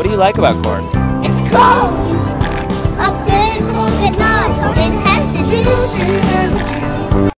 What do you like about corn? It's cold. A good corn good nuts. It has the juice.